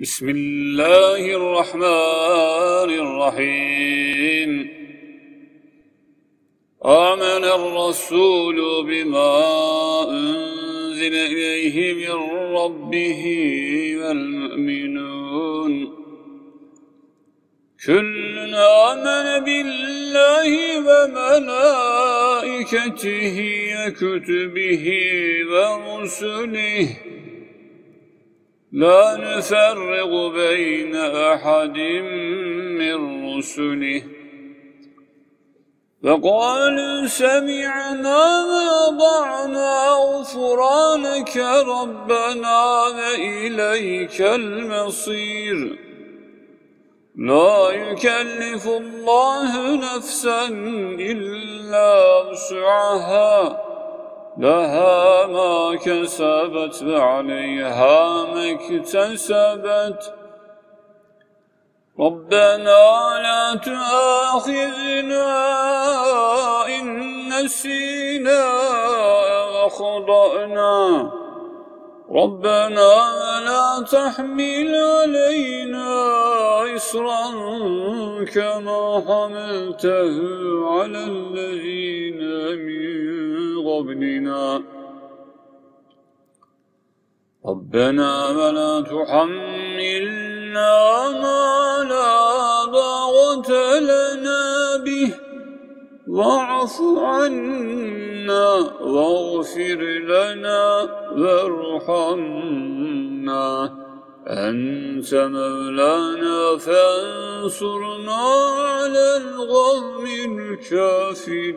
بسم الله الرحمن الرحيم. آمن الرسول بما أنزل إليه من ربه والمؤمنون. كل آمن بالله وملائكته وكتبه ورسله. لا نفرق بين أحد من رسله. فقالوا سمعنا وضعنا غفرانك ربنا وإليك المصير. لا يكلف الله نفسا إلا وسعها. لها ما كسبت وعليها ما اكتسبت. ربنا لا تؤاخذنا إن نسينا وخضأنا ربنا لا تحمل علينا إسرا كما حملته على الذين من قبلنا ربنا ولا تحملنا ما لا ضغط لنا به. واعف عنا واغفر لنا وارحمنا. أنت مولانا فانصرنا على الغم الكافرين.